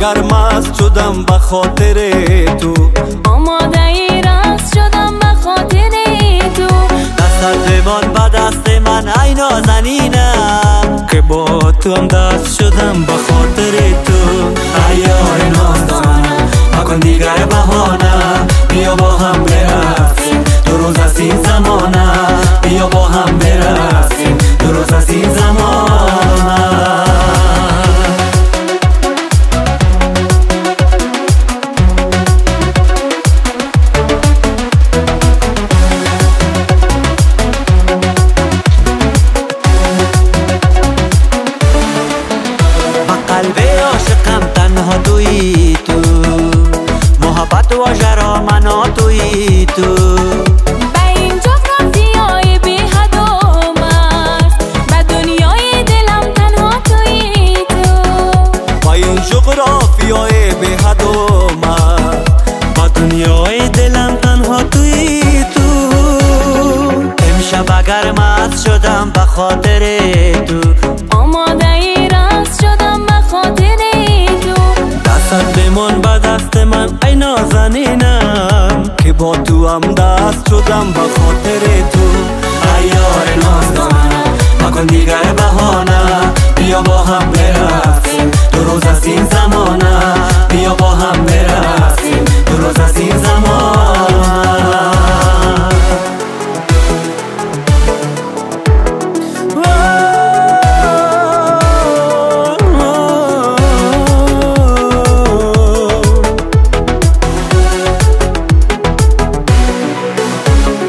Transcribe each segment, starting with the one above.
اگر مست شدم به خاطر تو. آماده ای رقص شدم به خاطر تو. دست بمان به دست من ای نازنینم که با تو هم دست شدم به خاطر تو. ای یار نازدانم مکن دیگر بهانه. بیا با هم برفتیم دو روز از این زمانه. بیا با هم برفتیم دو روز از این زمانه. خاطر تو. آماده ای رقص شدم به خاطر تو. دستت بمان به دست من ای نازنینم. که با تو هم دست شدم به خاطر تو. ای یار نازدانم مکن دیگر بهانه. بیا با هم برفتیم دو روز از این زمانه. بیا با هم برفتیم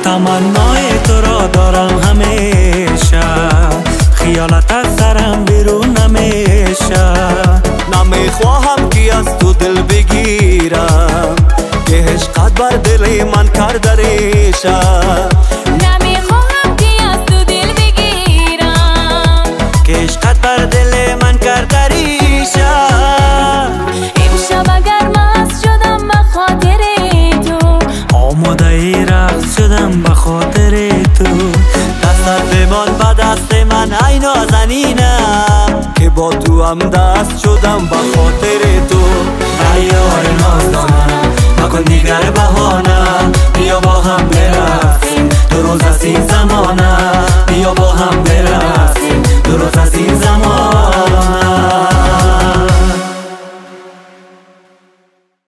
تمنای تو را دارم همیشه. خیالت از سرم بیرون نمیشه. نمی‌خواهم که از تو دل بگیرم من ای نازنینم که با تو هم دست شدم به خاطر تو. ای یار نازدانم مکن دیگر بهانه بیا با هم برفتیم دو روز از این زمانه.